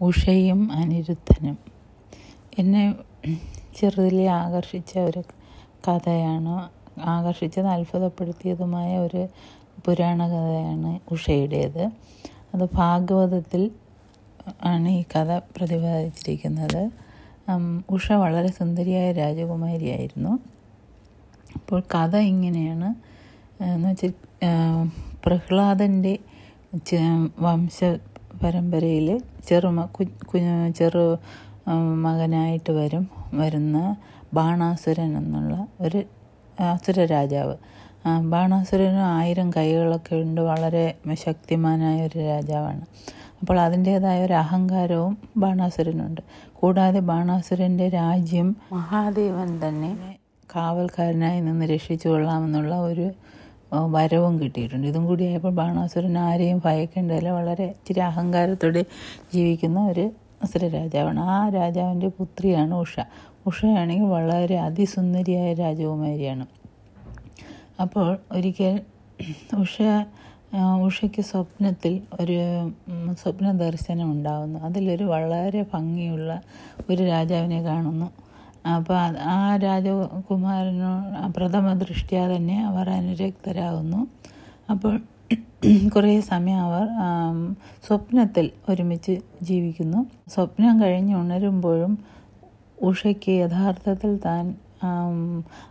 ഉഷയും അനിരുദ്ധനും. എന്നെ ചെറുതിലെ ആകർഷിച്ച ഒരു കഥയാണ് ആകർഷിച്ചത് അത്ഭുതപ്പെടുത്തിയതുമായ ഒരു പുരാണ കഥയാണ് ഉഷയുടേത്. അത് ഭാഗവതത്തിൽ ആണ് ഈ കഥ പ്രതിപാദിച്ചിരിക്കുന്നത്. ഉഷ വളരെ സുന്ദരിയായ രാജകുമാരിയായിരുന്നു. അപ്പോൾ കഥ ഇങ്ങനെയാണ്. എന്ന് വെച്ചാൽ പ്രഹ്ലാദന്റെ വംശ പരമ്പരയിൽ ചെറുമ ചെറു മകനായിട്ട് വരും വരുന്ന ബാണാസുരൻ എന്നുള്ള ഒരു അസുര രാജാവ്. ബാണാസുരന് ആയിരം കൈകളൊക്കെ ഉണ്ട് വളരെ ശക്തിമാനായ ഒരു രാജാവാണ്. അപ്പോൾ അതിന്റേതായ ഒരു അഹങ്കാരവും ബാണാസുരനുണ്ട്. കൂടാതെ ബാണാസുരന്റെ രാജ്യം മഹാദേവൻ തന്നെ കാവൽക്കാരനായി നിന്ന് രക്ഷിച്ചു കൊള്ളാമെന്നുള്ള ഒരു വരവും കിട്ടിയിട്ടുണ്ട്. ഇതും കൂടി ആയപ്പോൾ ബാണാസുരൻ ആരെയും ഭയക്കേണ്ടതില്ല. വളരെ ഇച്ചിരി അഹങ്കാരത്തോടെ ജീവിക്കുന്ന ഒരു അസുര രാജാവാണ് ആ രാജാവിന്റെ പുത്രിയാണ് ഉഷ. ഉഷയാണെങ്കിൽ വളരെ അതിസുന്ദരിയായ രാജകുമാരിയാണ്. അപ്പോൾ ഒരിക്കൽ ഉഷ ഉഷയ്ക്ക് സ്വപ്നത്തിൽ ഒരു സ്വപ്ന ദർശനം ഉണ്ടാകുന്നു അതിലൊരു വളരെ ഭംഗിയുള്ള ഒരു രാജാവിനെ കാണുന്നു. അപ്പോൾ ആ രാജകുമാരനോ പ്രഥമ ദൃഷ്ട്യാ തന്നെ അവർ അനുരക്തരാകുന്നു. അപ്പോൾ കുറേ സമയം അവർ സ്വപ്നത്തിൽ ഒരുമിച്ച് ജീവിക്കുന്നു. സ്വപ്നം കഴിഞ്ഞ് ഉണരുമ്പോഴും ഉഷയ്ക്ക് യഥാർത്ഥത്തിൽ താൻ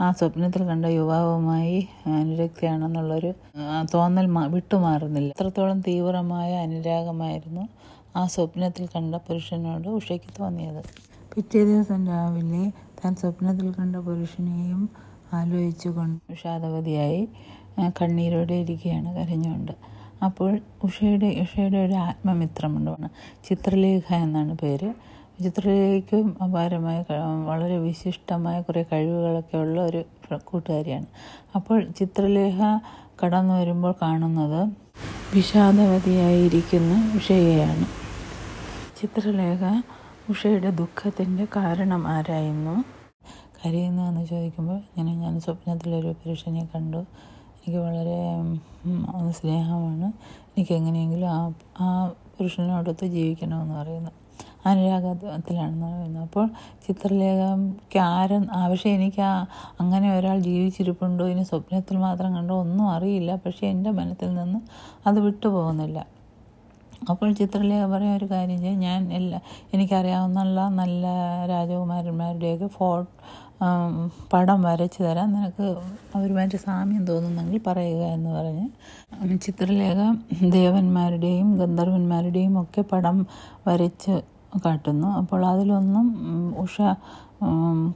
ആ സ്വപ്നത്തിൽ കണ്ട യുവാവുമായി അനുരക്തിയാണെന്നുള്ളൊരു തോന്നൽ വിട്ടുമാറുന്നില്ല. അത്രത്തോളം തീവ്രമായ അനുരാഗമായിരുന്നു ആ സ്വപ്നത്തിൽ കണ്ട പുരുഷനോട് ഉഷയ്ക്ക് തോന്നിയത്. പിറ്റേ ദിവസം രാവിലെ താൻ സ്വപ്നത്തിൽ കണ്ട പുരുഷനെയും ആലോചിച്ചുകൊണ്ട് വിഷാദവതിയായി കണ്ണീരോടെ ഇരിക്കുകയാണ് കരഞ്ഞുകൊണ്ട്. അപ്പോൾ ഉഷയുടെ ഉഷയുടെ ഒരു ആത്മമിത്രമുണ്ടാണ് ചിത്രലേഖ എന്നാണ് പേര്. ചിത്രലേഖയ്ക്കും അപാരമായ വളരെ വിശിഷ്ടമായ കുറേ കഴിവുകളൊക്കെ ഉള്ള ഒരു കൂട്ടുകാരിയാണ്. അപ്പോൾ ചിത്രലേഖ കടന്നു വരുമ്പോൾ കാണുന്നത് വിഷാദവതിയായിരിക്കുന്ന ഉഷയെയാണ്. ചിത്രലേഖ ഉഷയുടെ ദുഃഖത്തിന്റെ കാരണം ആരായിരുന്നു? കരയുന്നതെന്ന് ചോദിക്കുമ്പോൾ ഇങ്ങനെ ഞാൻ സ്വപ്നത്തിലൊരു പുരുഷനെ കണ്ടു. എനിക്ക് വളരെ സ്നേഹമാണ്. എനിക്ക് എങ്ങനെയെങ്കിലും ആ ആ പുരുഷനോടൊത്ത് ജീവിക്കണമെന്ന് പറയുന്നു. അനുരാഗത്തിലാണെന്ന് പറയുന്നത് അപ്പോൾ ചിത്രലേഖയ്ക്ക് ആരും ആവശ്യം എനിക്ക് ആ അങ്ങനെ ഒരാൾ ജീവിച്ചിരിപ്പുണ്ടോ? ഇനി സ്വപ്നത്തിൽ മാത്രം കണ്ടോ? ഒന്നും അറിയില്ല. പക്ഷേ എന്റെ മനസ്സിൽ നിന്ന് അത് വിട്ടുപോകുന്നില്ല. അപ്പോൾ ചിത്രലേഖ പറയാൻ ഒരു കാര്യം ചെയ്യാം. ഞാൻ എല്ലാ എനിക്കറിയാവുന്ന നല്ല രാജകുമാരന്മാരുടെയൊക്കെ ഫോ പടം വരച്ചു തരാം നിനക്ക് അവരുമായിട്ട് സാമ്യം തോന്നുന്നെങ്കിൽ പറയുക എന്ന് പറഞ്ഞ്. ചിത്രലേഖ ദേവന്മാരുടെയും ഗന്ധർവന്മാരുടെയും ഒക്കെ പടം വരച്ച് കാട്ടുന്നു. അപ്പോൾ അതിലൊന്നും ഉഷ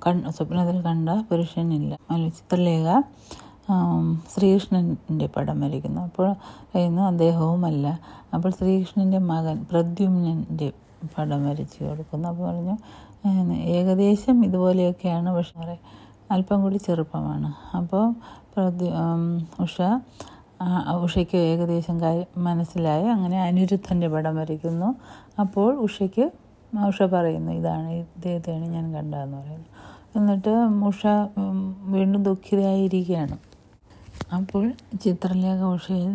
കണ് സ്വപ്നത്തിൽ കണ്ട പുരുഷനില്ല. ചിത്രലേഖ ശ്രീകൃഷ്ണന്റെ പടം വരയ്ക്കുന്നു. അപ്പോൾ പറയുന്നു അദ്ദേഹവുമല്ല. അപ്പോൾ ശ്രീകൃഷ്ണന്റെ മകൻ പ്രദ്യുമ്നന്റെ പടം വരച്ച് കൊടുക്കുന്നു. അപ്പോൾ പറഞ്ഞു ഏകദേശം ഇതുപോലെയൊക്കെയാണ് പക്ഷേ അല്പം കൂടി ചെറുപ്പമാണ്. അപ്പോൾ പ്രദ്യു ഉഷ ഉഷയ്ക്ക് ഏകദേശം കാര്യം മനസ്സിലായി. അങ്ങനെ അനിരുദ്ധന്റെ പടം വരയ്ക്കുന്നു. അപ്പോൾ ഉഷയ്ക്ക് ഉഷ പറയുന്നു ഇതാണ് ഇദ്ദേഹത്തെയാണ് ഞാൻ കണ്ടതെന്ന് പറയുന്നത് എന്നിട്ട് ഉഷ വീണ്ടും ദുഃഖിതയായിരിക്കുകയാണ്. അപ്പോൾ ചിത്രലേഖ ഉഷയെ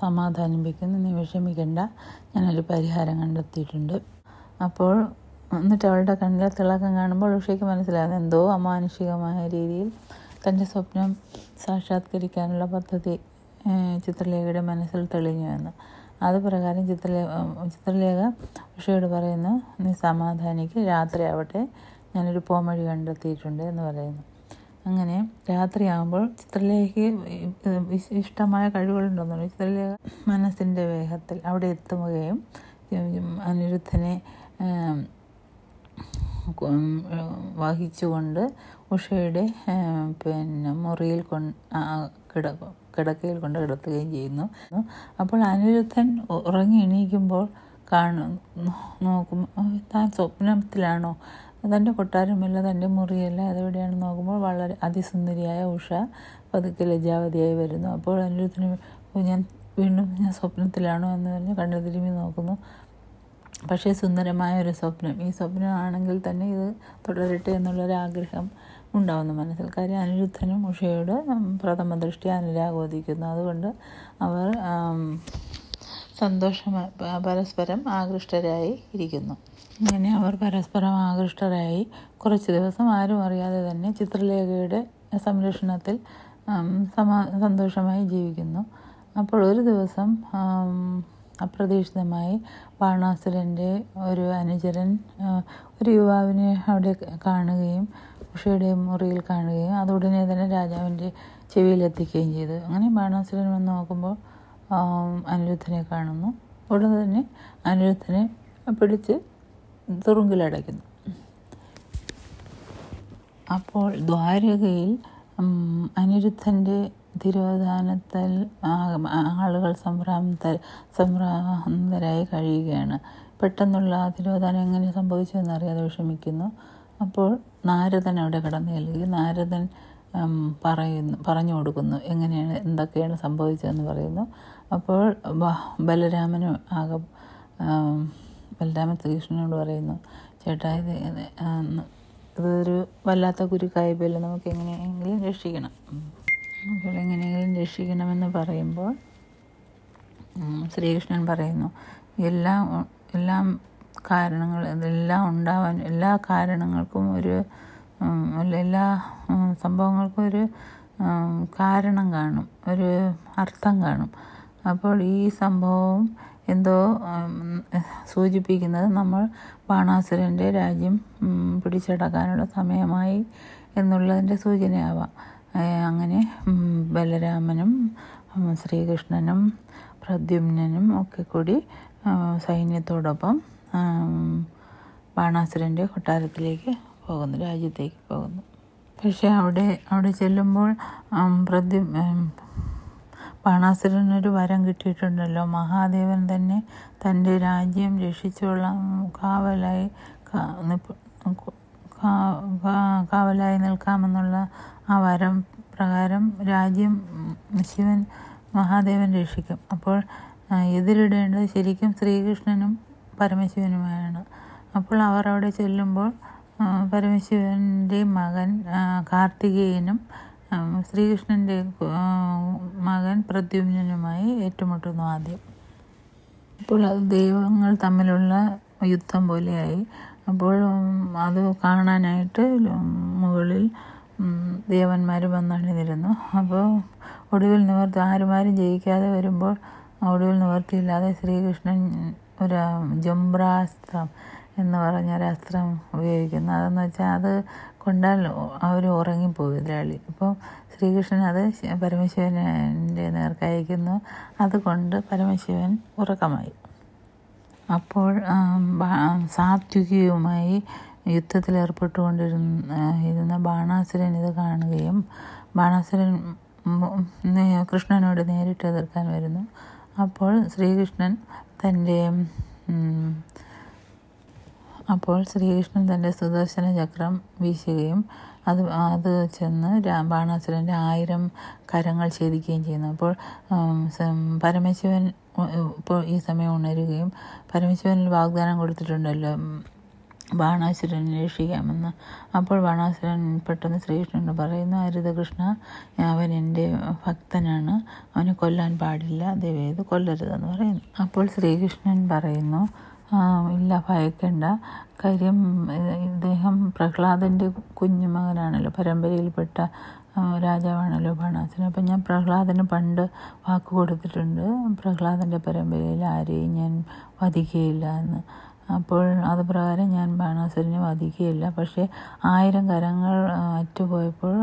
സമാധാനിപ്പിക്കുന്നു. നീ വിഷമിക്കണ്ട. ഞാനൊരു പരിഹാരം കണ്ടെത്തിയിട്ടുണ്ട്. അപ്പോൾ എന്നിട്ട് അവളുടെ കണ്ണിലെ തിളക്കം കാണുമ്പോൾ ഉഷയ്ക്ക് മനസ്സിലാകുന്നു. എന്തോ അമാനുഷികമായ രീതിയിൽ തന്റെ സ്വപ്നം സാക്ഷാത്കരിക്കാനുള്ള പദ്ധതി ചിത്രലേഖയുടെ മനസ്സിൽ തെളിഞ്ഞു എന്ന്. അത് പ്രകാരം ചിത്രലേഖ ചിത്രലേഖ ഉഷയോട് പറയുന്നു നീ സമാധാനിക്ക്. രാത്രി ആവട്ടെ. ഞാനൊരു പോംവഴി കണ്ടെത്തിയിട്ടുണ്ട് എന്ന് പറയുന്നു. അങ്ങനെ രാത്രിയാകുമ്പോൾ ചിത്രലേഖയ്ക്ക് ഇഷ്ടമായ കഴിവുകളുണ്ടെന്നു ചിത്രലേഖ മനസ്സിന്റെ വേഗത്തിൽ അവിടെ എത്തുകയും അനിരുദ്ധനെ വഹിച്ചുകൊണ്ട് ഉഷയുടെ പിന്നെ മുറിയിൽ കൊണ്ട് കിട കിടക്കയിൽ കൊണ്ട് കിടത്തുകയും ചെയ്യുന്നു. അപ്പോൾ അനിരുദ്ധൻ ഉറങ്ങി എണീക്കുമ്പോൾ കാണും നോക്കും താൻ സ്വപ്നത്തിലാണോ? തന്റെ കൊട്ടാരമല്ല തന്റെ മുറിയല്ല. അതെവിടെയാണ് നോക്കുമ്പോൾ വളരെ അതിസുന്ദരിയായ ഉഷ പതുക്കെ ലജ്ജാവതിയായി വരുന്നു. അപ്പോൾ അനിരുദ്ധന് ഞാൻ വീണ്ടും ഞാൻ സ്വപ്നത്തിലാണോ എന്ന് പറഞ്ഞ് കണ്ണു തിരുമ്പി നോക്കുന്നു. പക്ഷേ സുന്ദരമായ ഒരു സ്വപ്നം. ഈ സ്വപ്നമാണെങ്കിൽ തന്നെ ഇത് തുടരട്ടെ എന്നുള്ളൊരാഗ്രഹം ഉണ്ടാവുന്നു മനസ്സിൽ. കാര്യം അനിരുദ്ധനും ഉഷയോട് പ്രഥമ ദൃഷ്ടി അനുരാഗോദിക്കുന്നു. അതുകൊണ്ട് അവർ സന്തോഷമായി പരസ്പരം ആകൃഷ്ടരായി ഇരിക്കുന്നു. ഇങ്ങനെ അവർ പരസ്പരം ആകൃഷ്ടരായി. കുറച്ച് ദിവസം ആരും അറിയാതെ തന്നെ ചിത്രലേഖയുടെ സംരക്ഷണത്തിൽ സമാ സന്തോഷമായി ജീവിക്കുന്നു. അപ്പോൾ ഒരു ദിവസം അപ്രതീക്ഷിതമായി ബാണാസുരന്റെ ഒരു അനുചരൻ ഒരു യുവാവിനെ അവിടെ കാണുകയും ഉഷയുടെ മുറിയിൽ കാണുകയും അത് ഉടനെ തന്നെ രാജാവിന്റെ ചെവിയിലെത്തിക്കുകയും ചെയ്തു. അങ്ങനെ ബാണാസുരൻ വന്ന് നോക്കുമ്പോൾ അനിരുദ്ധനെ കാണുന്നു. ഉടനെ തന്നെ അനിരുദ്ധനെ പിടിച്ച് തുറുങ്കിലടയ്ക്കുന്നു അപ്പോൾ ദ്വാരകയിൽ അനിരുദ്ധന്റെ തിരോധാനത്തിൽ ആളുകൾ സംഭ്രാന്ത സംഭ്രാന്തരായി കഴിയുകയാണ്. പെട്ടെന്നുള്ള തിരോധാനം എങ്ങനെ സംഭവിച്ചു എന്നറിയാതെ വിഷമിക്കുന്നു. അപ്പോൾ നാരദൻ അവിടെ കടന്നു ചെല്ലുകയും നാരദൻ പറയുന്നു പറഞ്ഞു കൊടുക്കുന്നു എങ്ങനെയാണ് എന്തൊക്കെയാണ് സംഭവിച്ചതെന്ന് പറയുന്നു. അപ്പോൾ ബലരാമനും ആകെ ബലരാമൻ ശ്രീകൃഷ്ണനോട് പറയുന്നു ചേട്ടാ ഇത് ഇതൊരു വല്ലാത്ത കുരുക്കായപ്പോൾ നമുക്ക് എങ്ങനെയെങ്കിലും രക്ഷിക്കണം. അപ്പോൾ എങ്ങനെയെങ്കിലും രക്ഷിക്കണമെന്ന് പറയുമ്പോൾ ശ്രീകൃഷ്ണൻ പറയുന്നു എല്ലാം എല്ലാം കാരണങ്ങൾ എല്ലാം ഉണ്ടാവാൻ എല്ലാ കാരണങ്ങൾക്കും ഒരു എല്ലാ സംഭവങ്ങൾക്കും ഒരു കാരണം കാണും ഒരു അർത്ഥം കാണും. അപ്പോൾ ഈ സംഭവം എന്തോ സൂചിപ്പിക്കുന്നത് നമ്മൾ ബാണാസുരന്റെ രാജ്യം പിടിച്ചടക്കാനുള്ള സമയമായി എന്നുള്ളതിന്റെ സൂചനയാവാം. അങ്ങനെ ബലരാമനും ശ്രീകൃഷ്ണനും പ്രദ്യുമ്നും ഒക്കെ കൂടി സൈന്യത്തോടൊപ്പം ബാണാസുരന്റെ കൊട്ടാരത്തിലേക്ക് പോകുന്നു രാജ്യത്തേക്ക് പോകുന്നു. പക്ഷേ അവിടെ അവിടെ ചെല്ലുമ്പോൾ പ്രദ്യു ബാണാസുരനൊരു വരം കിട്ടിയിട്ടുണ്ടല്ലോ. മഹാദേവൻ തന്നെ തന്റെ രാജ്യം രക്ഷിച്ചുള്ള കാവലായി കാവലായി നിൽക്കാമെന്നുള്ള ആ വരം പ്രകാരം രാജ്യം ശിവൻ മഹാദേവൻ രക്ഷിക്കും. അപ്പോൾ എതിരിടേണ്ടത് ശരിക്കും ശ്രീകൃഷ്ണനും പരമശിവനുമാണ്. അപ്പോൾ അവർ അവിടെ ചെല്ലുമ്പോൾ പരമശിവന്റെ മകൻ കാർത്തികേയനും ശ്രീകൃഷ്ണന്റെ മകൻ പ്രദ്യുമ്നുമായി ഏറ്റുമുട്ടുന്നു ആദ്യം. അപ്പോൾ അത് ദൈവങ്ങൾ തമ്മിലുള്ള യുദ്ധം പോലെയായി. അപ്പോൾ അത് കാണാനായിട്ട് മുകളിൽ ദേവന്മാർ വന്നണിഞ്ഞിരുന്നു. അപ്പോൾ ഒടുവിൽ നിവർത്തി ആരുമാരും ജയിക്കാതെ വരുമ്പോൾ ഒടുവിൽ നിവർത്തിയില്ലാതെ ശ്രീകൃഷ്ണൻ ഒരു ജംബ്രാസ്ത്രം എന്ന് പറഞ്ഞ ഒരു അസ്ത്രം ഉപയോഗിക്കുന്നു. അതെന്ന് വെച്ചാൽ അത് കൊണ്ടാൽ അവർ ഉറങ്ങിപ്പോകും എതിരാളി അപ്പം ശ്രീകൃഷ്ണൻ അത് പരമശിവന്റെ നേർക്കയക്കുന്നു അതുകൊണ്ട് പരമശിവൻ ഉറക്കമായി. അപ്പോൾ സാത്വികയുമായി യുദ്ധത്തിൽ ഏർപ്പെട്ടുകൊണ്ടിരുന്ന ഇരുന്ന ബാണാസുരൻ ഇത് കാണുകയും ബാണാസുരൻ കൃഷ്ണനോട് നേരിട്ട് എതിർക്കാൻ വരുന്നു. അപ്പോൾ ശ്രീകൃഷ്ണൻ തന്റെ അപ്പോൾ ശ്രീകൃഷ്ണൻ തന്റെ സുദർശന ചക്രം വീശുകയും അത് അത് ചെന്ന് ബാണാസുരന്റെ ആയിരം കരങ്ങൾ ഛേദിക്കുകയും ചെയ്യുന്നു. അപ്പോൾ പരമശിവൻ ഇപ്പോൾ ഈ സമയം ഉണരുകയും പരമശിവനിൽ വാഗ്ദാനം കൊടുത്തിട്ടുണ്ടല്ലോ ബാണാസുരനെ രക്ഷിക്കാമെന്ന്. അപ്പോൾ ബാണാസുരൻ പെട്ടെന്ന് ശ്രീകൃഷ്ണനോട് പറയുന്നു ഹരിതകൃഷ്ണ അവൻ എന്റെ ഭക്തനാണ്. അവനെ കൊല്ലാൻ പാടില്ല. ദയവേത് കൊല്ലരുതെന്ന് പറയുന്നു. അപ്പോൾ ശ്രീകൃഷ്ണൻ പറയുന്നു ഇല്ല ഭയക്കേണ്ട. കാര്യം ഇദ്ദേഹം പ്രഹ്ലാദന്റെ കുഞ്ഞുമകനാണല്ലോ പരമ്പരയിൽപ്പെട്ട രാജാവാണല്ലോ ബാണാസുരൻ അപ്പം ഞാൻ പ്രഹ്ലാദന് പണ്ട് വാക്ക് കൊടുത്തിട്ടുണ്ട്. പ്രഹ്ലാദന്റെ പരമ്പരയിൽ ആരെയും ഞാൻ വധിക്കുകയില്ല എന്ന്. അപ്പോൾ അത് പ്രകാരം ഞാൻ ബാണാസുരനെ വധിക്കുകയില്ല. പക്ഷേ ആയിരം കരങ്ങൾ അറ്റുപോയപ്പോൾ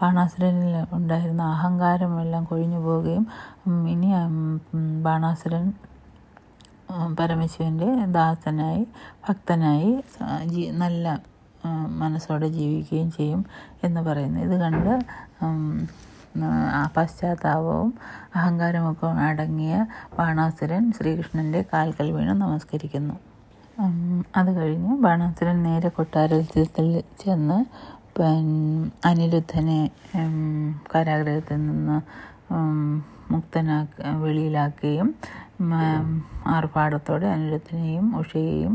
ബാണാസുരനിൽ ഉണ്ടായിരുന്ന അഹങ്കാരമെല്ലാം കൊഴിഞ്ഞു പോവുകയും ഇനി ബാണാസുരൻ പരമശിവന്റെ ദാസനായി ഭക്തനായി നല്ല മനസ്സോടെ ജീവിക്കുകയും ചെയ്യും എന്ന് പറയുന്നു. ഇത് കണ്ട് പശ്ചാത്താപവും അഹങ്കാരമൊക്കെ അടങ്ങിയ ബാണാസുരൻ ശ്രീകൃഷ്ണന്റെ കാൽക്കൽ വീണ് നമസ്കരിക്കുന്നു. അത് കഴിഞ്ഞ് ബാണാസുരൻ നേരെ കൊട്ടാരത്തിൽ ചെന്ന് അനിരുദ്ധനെ കാരാഗ്രഹത്തിൽ നിന്ന് മുക്തനാക്ക വെളിയിലാക്കുകയും ആർഭാടത്തോടെ അനിരുദ്ധനെയും ഉഷയെയും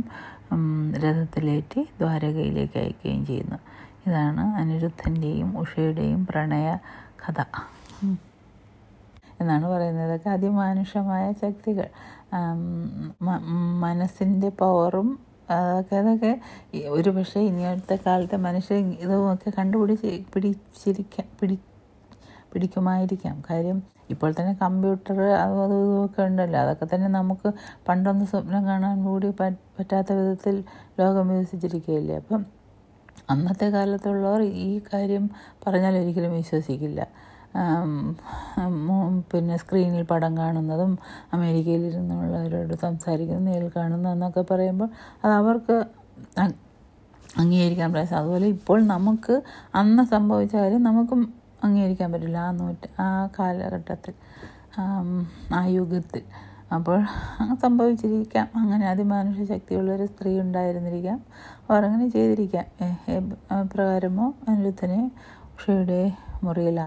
രഥത്തിലേറ്റി ദ്വാരകയിലേക്ക് അയക്കുകയും ചെയ്യുന്നു. ഇതാണ് അനിരുദ്ധന്റെയും ഉഷയുടെയും പ്രണയ കഥ. എന്നാണ് പറയുന്നത് ഇതൊക്കെ അതിമാനുഷമായ ശക്തികൾ. മനസ്സിന്റെ പവറും അതൊക്കെ അതൊക്കെ ഒരു പക്ഷേ ഇനി അടുത്ത കാലത്തെ മനുഷ്യർ ഇതൊക്കെ കണ്ടുപിടിച്ച് പിടിച്ചിരിക്കാം പിടി പിടിക്കുമായിരിക്കാം. കാര്യം ഇപ്പോൾ തന്നെ കമ്പ്യൂട്ടർ അതും ഇതുമൊക്കെ ഉണ്ടല്ലോ. അതൊക്കെ തന്നെ നമുക്ക് പണ്ടൊന്ന് സ്വപ്നം കാണാൻ കൂടി പറ്റാത്ത വിധത്തിൽ ലോകം വികസിച്ചിരിക്കുകയില്ലേ. അപ്പം അന്നത്തെ കാലത്തുള്ളവർ ഈ കാര്യം പറഞ്ഞാൽ ഒരിക്കലും വിശ്വസിക്കില്ല. പിന്നെ സ്ക്രീനിൽ പടം കാണുന്നതും അമേരിക്കയിലിരുന്നുള്ളവരോട് സംസാരിക്കുന്നതും നേരിൽ കാണുന്നതും എന്നൊക്കെ പറയുമ്പോൾ അത് അവർക്ക് അംഗീകരിക്കാൻ പ്രയാസം. അതുപോലെ ഇപ്പോൾ നമുക്ക് അന്ന് സംഭവിച്ച കാര്യം നമുക്കും അംഗീകരിക്കാൻ പറ്റില്ല. ആ നൂറ്റ ആ കാലഘട്ടത്തിൽ ആ യുഗത്തിൽ. അപ്പോൾ സംഭവിച്ചിരിക്കാം. അങ്ങനെ അതിമാനുഷ ശക്തിയുള്ളൊരു സ്ത്രീ ഉണ്ടായിരുന്നിരിക്കാം. അവർ അങ്ങനെ ചെയ്തിരിക്കാം. പ്രകാരമോ അനിരുദ്ധനെ ഉഷയുടെ മുറിയിൽ